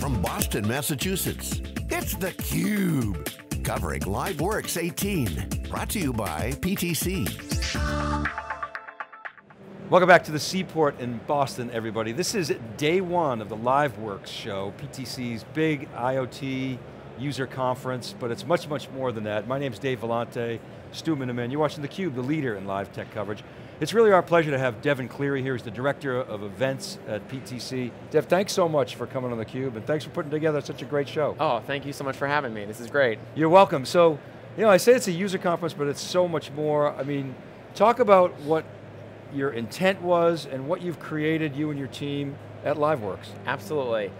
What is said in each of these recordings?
from Boston, Massachusetts, it's theCUBE. Covering LiveWorx 18. Brought to you by PTC. Welcome back to the Seaport in Boston, everybody. This is day one of the LiveWorx show, PTC's big IoT user conference, but it's much, much more than that. My name's Dave Vellante, Stu Miniman. You're watching theCUBE, the leader in live tech coverage. It's really our pleasure to have Devin Cleary here, he's the Director of Events at PTC. Dev, thanks so much for coming on theCUBE, and thanks for putting together such a great show. Oh, thank you so much for having me, this is great. You're welcome. So, you know, I say it's a user conference, but it's so much more. I mean, talk about what your intent was and what you've created, you and your team, at LiveWorx. Absolutely.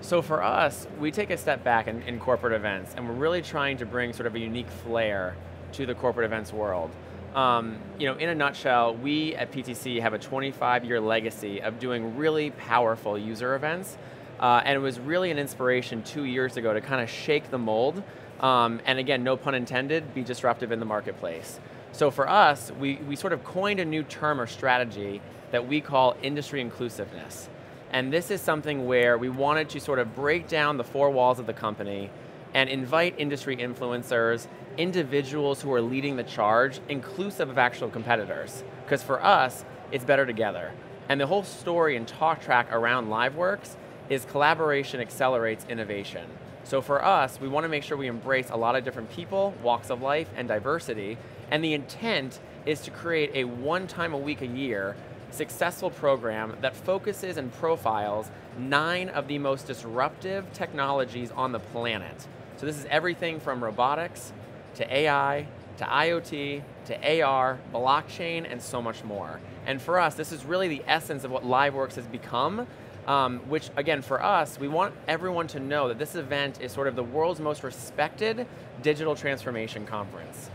So for us, we take a step back in, in corporate events, and we're really trying to bring sort of a unique flair to the corporate events world. Um, you know, in a nutshell, we at PTC have a 25 year legacy of doing really powerful user events. Uh, and it was really an inspiration two years ago to kind of shake the mold. Um, and again, no pun intended, be disruptive in the marketplace. So for us, we, we sort of coined a new term or strategy that we call industry inclusiveness. And this is something where we wanted to sort of break down the four walls of the company and invite industry influencers, individuals who are leading the charge, inclusive of actual competitors. Because for us, it's better together. And the whole story and talk track around LiveWorx is collaboration accelerates innovation. So for us, we want to make sure we embrace a lot of different people, walks of life, and diversity, and the intent is to create a one time a week a year successful program that focuses and profiles nine of the most disruptive technologies on the planet. So this is everything from robotics, to AI, to IoT, to AR, blockchain, and so much more. And for us, this is really the essence of what LiveWorx has become, um, which again, for us, we want everyone to know that this event is sort of the world's most respected digital transformation conference.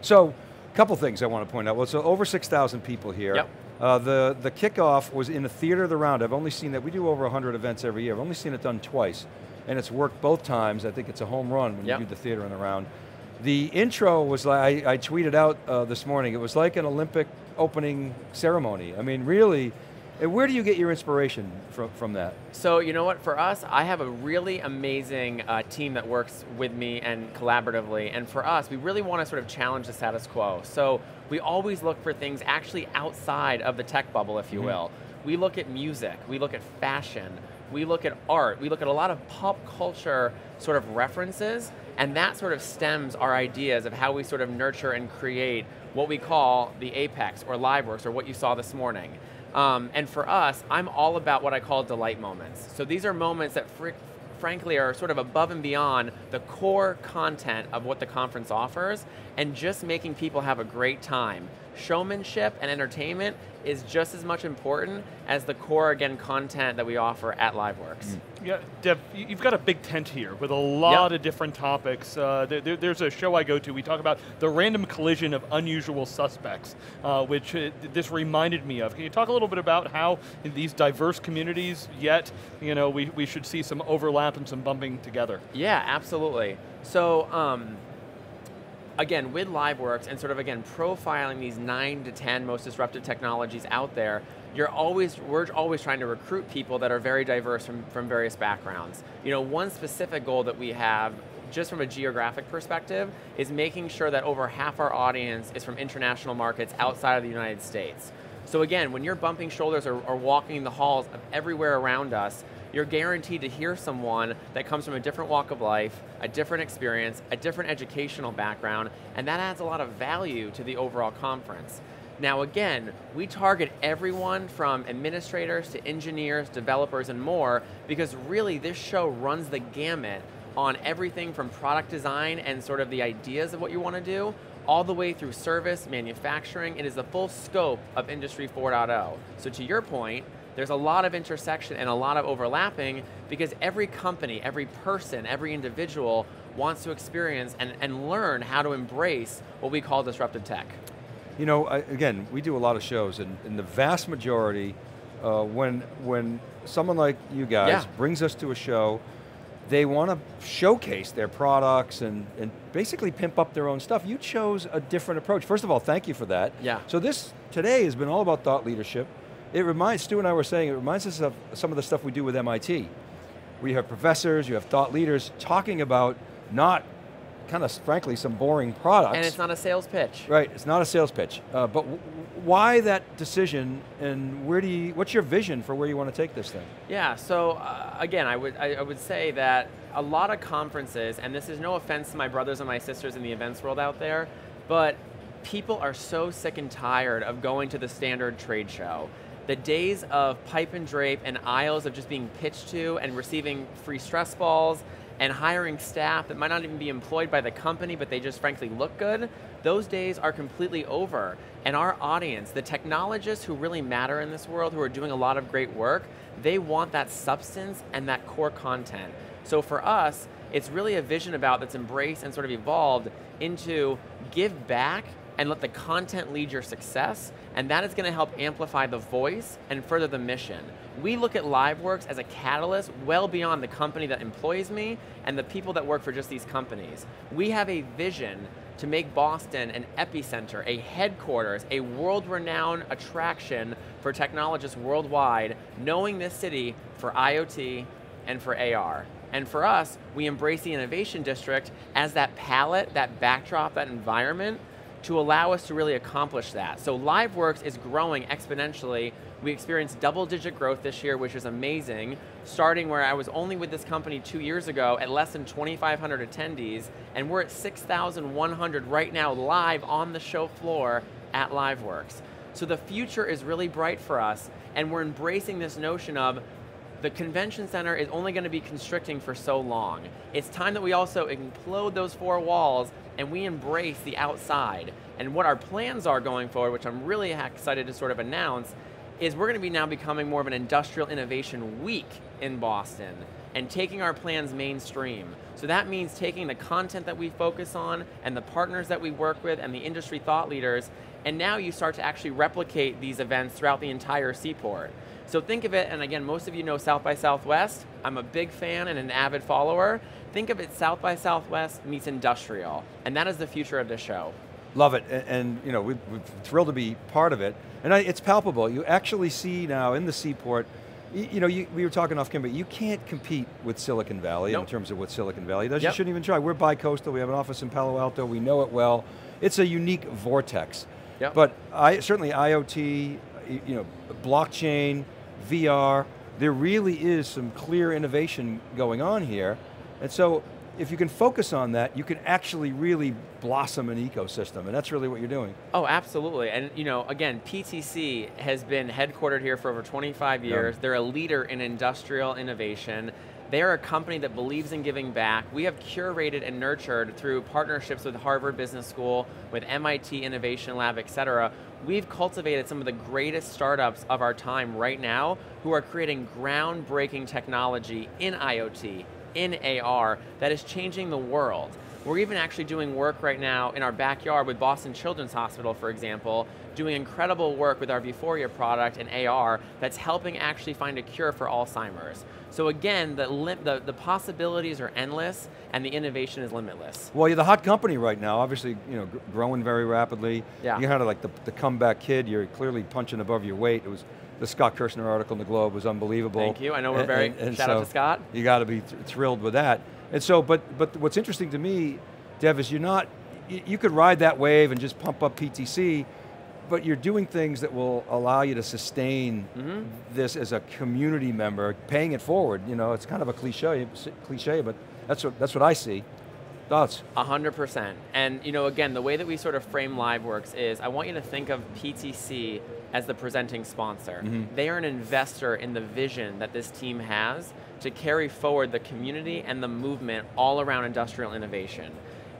So, a couple things I want to point out. Well, so over 6,000 people here. Yep. Uh, the, the kickoff was in the Theater of the Round. I've only seen that, we do over 100 events every year. I've only seen it done twice. And it's worked both times. I think it's a home run when yep. you do the Theater in the Round. The intro was like, I, I tweeted out uh, this morning, it was like an Olympic opening ceremony. I mean, really, where do you get your inspiration from, from that? So you know what, for us, I have a really amazing uh, team that works with me and collaboratively, and for us, we really want to sort of challenge the status quo. So we always look for things actually outside of the tech bubble, if you mm -hmm. will. We look at music, we look at fashion, we look at art, we look at a lot of pop culture sort of references, and that sort of stems our ideas of how we sort of nurture and create what we call the Apex or LiveWorx or what you saw this morning. Um, and for us, I'm all about what I call delight moments. So these are moments that fr frankly are sort of above and beyond the core content of what the conference offers and just making people have a great time. Showmanship and entertainment is just as much important as the core, again, content that we offer at LiveWorx. Mm. Yeah, Dev, you've got a big tent here with a lot yep. of different topics. Uh, there, there's a show I go to, we talk about the random collision of unusual suspects, uh, which uh, this reminded me of. Can you talk a little bit about how in these diverse communities, yet, you know, we, we should see some overlap and some bumping together? Yeah, absolutely. So, um, again, with LiveWorx and sort of again profiling these nine to 10 most disruptive technologies out there, you're always, we're always trying to recruit people that are very diverse from, from various backgrounds. You know, one specific goal that we have just from a geographic perspective, is making sure that over half our audience is from international markets outside of the United States. So again, when you're bumping shoulders or, or walking the halls of everywhere around us, you're guaranteed to hear someone that comes from a different walk of life, a different experience, a different educational background, and that adds a lot of value to the overall conference. Now again, we target everyone from administrators to engineers, developers, and more, because really this show runs the gamut on everything from product design and sort of the ideas of what you want to do, all the way through service, manufacturing. It is the full scope of Industry 4.0. So to your point, there's a lot of intersection and a lot of overlapping because every company, every person, every individual wants to experience and, and learn how to embrace what we call disruptive tech. You know, I, again, we do a lot of shows and, and the vast majority, uh, when, when someone like you guys yeah. brings us to a show, they want to showcase their products and, and basically pimp up their own stuff. You chose a different approach. First of all, thank you for that. Yeah. So this, today has been all about thought leadership. It reminds, Stu and I were saying, it reminds us of some of the stuff we do with MIT. we have professors, you have thought leaders talking about not kind of, frankly, some boring products. And it's not a sales pitch. Right, it's not a sales pitch. Uh, but why that decision and where do you, what's your vision for where you want to take this thing? Yeah, so uh, again, I would, I, I would say that a lot of conferences, and this is no offense to my brothers and my sisters in the events world out there, but people are so sick and tired of going to the standard trade show. The days of pipe and drape and aisles of just being pitched to and receiving free stress balls and hiring staff that might not even be employed by the company, but they just frankly look good, those days are completely over. And our audience, the technologists who really matter in this world, who are doing a lot of great work, they want that substance and that core content. So for us, it's really a vision about that's embraced and sort of evolved into give back and let the content lead your success, and that is going to help amplify the voice and further the mission. We look at LiveWorx as a catalyst well beyond the company that employs me and the people that work for just these companies. We have a vision to make Boston an epicenter, a headquarters, a world-renowned attraction for technologists worldwide, knowing this city for IoT and for AR. And for us, we embrace the Innovation District as that palette, that backdrop, that environment to allow us to really accomplish that. So LiveWorx is growing exponentially. We experienced double digit growth this year, which is amazing, starting where I was only with this company two years ago at less than 2,500 attendees, and we're at 6,100 right now live on the show floor at LiveWorx. So the future is really bright for us, and we're embracing this notion of the convention center is only going to be constricting for so long. It's time that we also implode those four walls and we embrace the outside. And what our plans are going forward, which I'm really excited to sort of announce, is we're going to be now becoming more of an industrial innovation week in Boston and taking our plans mainstream. So that means taking the content that we focus on and the partners that we work with and the industry thought leaders, and now you start to actually replicate these events throughout the entire seaport. So think of it, and again, most of you know South by Southwest. I'm a big fan and an avid follower. Think of it South by Southwest meets industrial, and that is the future of the show. Love it, and, and you know, we, are thrilled to be part of it. And I, it's palpable, you actually see now in the seaport, you, you know, you, we were talking off camera, you can't compete with Silicon Valley nope. in terms of what Silicon Valley does. Yep. You shouldn't even try. We're bi-coastal, we have an office in Palo Alto, we know it well. It's a unique vortex. Yep. But I, certainly IoT, you know, blockchain, VR, there really is some clear innovation going on here. And so if you can focus on that, you can actually really blossom an ecosystem, and that's really what you're doing. Oh, absolutely. And you know, again, PTC has been headquartered here for over 25 years. Yeah. They're a leader in industrial innovation. They are a company that believes in giving back. We have curated and nurtured through partnerships with Harvard Business School, with MIT Innovation Lab, et cetera. We've cultivated some of the greatest startups of our time right now who are creating groundbreaking technology in IoT, in AR, that is changing the world. We're even actually doing work right now in our backyard with Boston Children's Hospital, for example, doing incredible work with our Vuforia product and AR that's helping actually find a cure for Alzheimer's. So again, the, the, the, possibilities are endless and the innovation is limitless. Well, you're the hot company right now, obviously you know, growing very rapidly. Yeah. You had like the, the comeback kid, you're clearly punching above your weight. It was the Scott Kirsner article in the Globe was unbelievable. Thank you, I know we're very, and, and shout so out to Scott. You got to be th thrilled with that. And so, but, but what's interesting to me, Dev, is you're not, you, you could ride that wave and just pump up PTC, but you're doing things that will allow you to sustain mm -hmm. this as a community member, paying it forward. You know, it's kind of a cliche, cliche, but that's what that's what I see. Thoughts? A hundred percent. And you know, again, the way that we sort of frame LiveWorx is, I want you to think of PTC as the presenting sponsor. Mm -hmm. They are an investor in the vision that this team has to carry forward the community and the movement all around industrial innovation.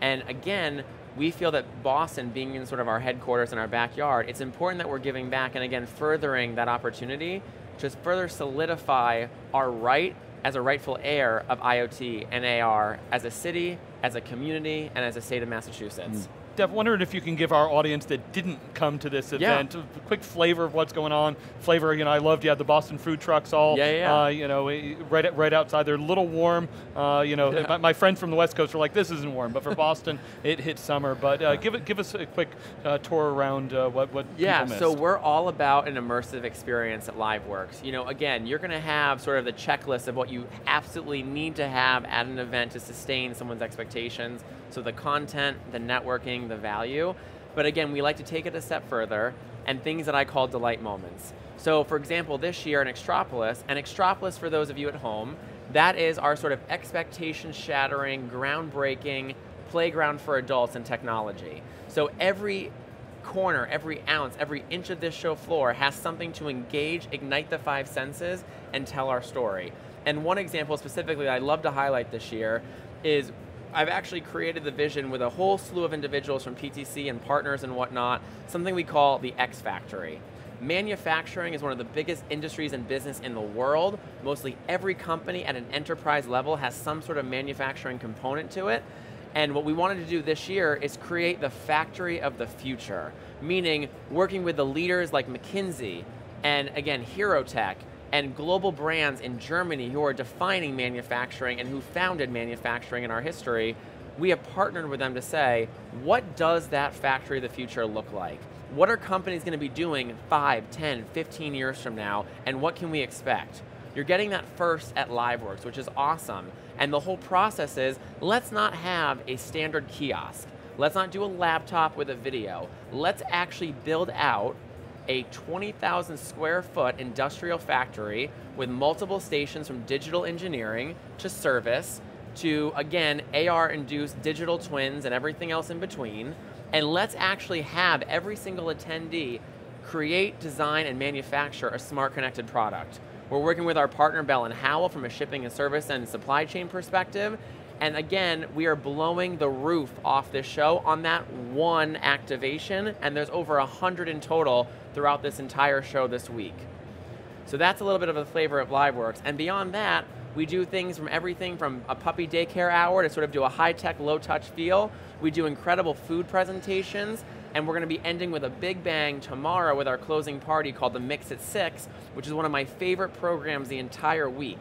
And again, we feel that Boston, being in sort of our headquarters in our backyard, it's important that we're giving back and again, furthering that opportunity to further solidify our right as a rightful heir of IoT and AR as a city, as a community, and as a state of Massachusetts. Mm. Dev, wondering if you can give our audience that didn't come to this event yeah. a quick flavor of what's going on. Flavor, you know, I loved you had the Boston food trucks all, yeah, yeah. Uh, you know, right right outside. They're a little warm. Uh, you know, my, my, friends from the West Coast are like, this isn't warm, but for Boston, it hit summer. But uh, give it, give us a quick uh, tour around uh, what what yeah. so we're all about an immersive experience at LiveWorx. You know, again, you're going to have sort of the checklist of what you absolutely need to have at an event to sustain someone's expectations. So the content, the networking, the value. But again, we like to take it a step further and things that I call delight moments. So for example, this year in Extropolis, and Extropolis for those of you at home, that is our sort of expectation shattering, groundbreaking playground for adults in technology. So every corner, every ounce, every inch of this show floor has something to engage, ignite the five senses, and tell our story. And one example specifically that I love to highlight this year is I've actually created the vision with a whole slew of individuals from PTC and partners and whatnot, something we call the X Factory. Manufacturing is one of the biggest industries and business in the world. Mostly every company at an enterprise level has some sort of manufacturing component to it. And what we wanted to do this year is create the factory of the future, meaning working with the leaders like McKinsey and again, HeroTech and global brands in Germany who are defining manufacturing and who founded manufacturing in our history, we have partnered with them to say, what does that factory of the future look like? What are companies going to be doing 5, 10, 15 years from now, and what can we expect? You're getting that first at LiveWorx, which is awesome. And the whole process is, let's not have a standard kiosk. Let's not do a laptop with a video. Let's actually build out a 20,000 square foot industrial factory with multiple stations from digital engineering to service to, again, AR induced digital twins and everything else in between. And let's actually have every single attendee create, design, and manufacture a smart connected product. We're working with our partner Bell and Howell from a shipping and service and supply chain perspective, and again, we are blowing the roof off this show on that one activation, and there's over 100 in total throughout this entire show this week. So that's a little bit of a flavor of LiveWorx. And beyond that, we do things from everything from a puppy daycare hour to sort of do a high-tech, low-touch feel. We do incredible food presentations, and we're going to be ending with a big bang tomorrow with our closing party called the Mix at Six, which is one of my favorite programs the entire week.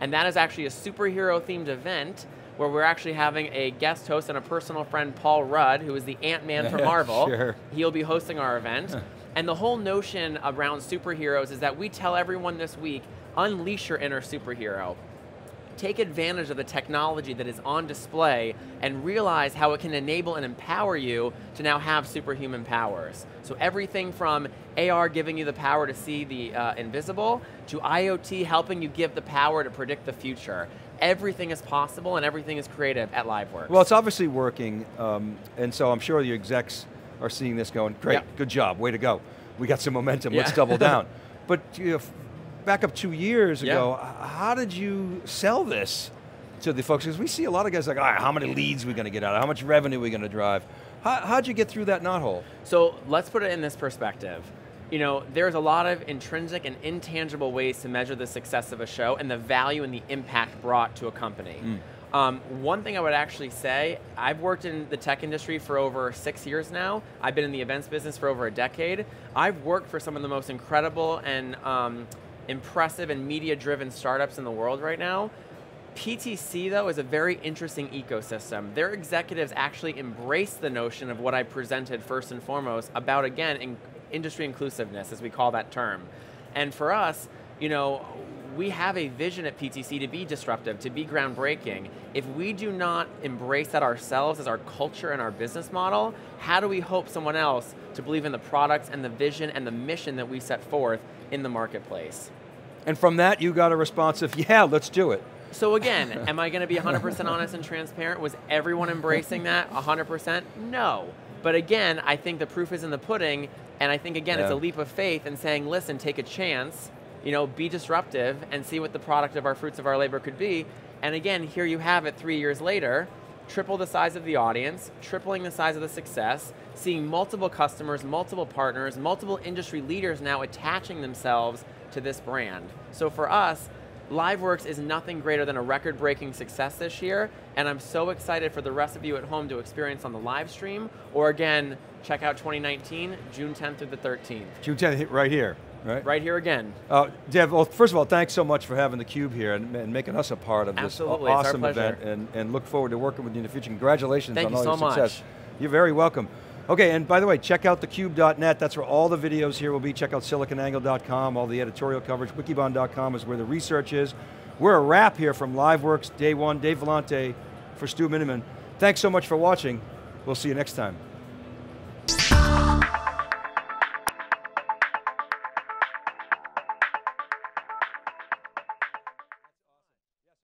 And that is actually a superhero-themed event where we're actually having a guest host and a personal friend, Paul Rudd, who is the Ant-Man from Marvel. sure. He'll be hosting our event. and the whole notion around superheroes is that we tell everyone this week, unleash your inner superhero. Take advantage of the technology that is on display and realize how it can enable and empower you to now have superhuman powers. So everything from AR giving you the power to see the uh, invisible, to IoT helping you give the power to predict the future everything is possible and everything is creative at LiveWorx. Well, it's obviously working, um, and so I'm sure the execs are seeing this going, great, yep. good job, way to go. We got some momentum, yeah. let's double down. But you know, back up two years ago, how did you sell this to the folks? Because we see a lot of guys like, all right, how many leads are we going to get out of? How much revenue are we going to drive? How, how'd you get through that knothole? So let's put it in this perspective you know, there's a lot of intrinsic and intangible ways to measure the success of a show and the value and the impact brought to a company. Mm. Um, one thing I would actually say, I've worked in the tech industry for over six years now. I've been in the events business for over a decade. I've worked for some of the most incredible and um, impressive and media-driven startups in the world right now. PTC, though, is a very interesting ecosystem. Their executives actually embrace the notion of what I presented first and foremost about, again, industry inclusiveness, as we call that term. And for us, you know, we have a vision at PTC to be disruptive, to be groundbreaking. If we do not embrace that ourselves as our culture and our business model, how do we hope someone else to believe in the products and the vision and the mission that we set forth in the marketplace? And from that, you got a response of, yeah, let's do it. So again, am I going to be 100% honest and transparent? Was everyone embracing that 100%? No. But again, I think the proof is in the pudding, and I think again, yeah. it's a leap of faith in saying, listen, take a chance, you know, be disruptive, and see what the product of our fruits of our labor could be. And again, here you have it three years later, triple the size of the audience, tripling the size of the success, seeing multiple customers, multiple partners, multiple industry leaders now attaching themselves to this brand. So for us, LiveWorx is nothing greater than a record-breaking success this year, and I'm so excited for the rest of you at home to experience on the live stream, or again, check out 2019, June 10th through the 13th. June 10th, right here, right? Right here again. Uh, Dev, well, first of all, thanks so much for having theCUBE here and, and making us a part of this Absolutely, our awesome event, and, and look forward to working with you in the future. Congratulations Thank on you all so your success. much. You're very welcome. Okay, and by the way, check out thecube.net. That's where all the videos here will be. Check out siliconangle.com, all the editorial coverage. Wikibon.com is where the research is. We're a wrap here from LiveWorx, Day One. Dave Vellante for Stu Miniman. Thanks so much for watching. We'll see you next time.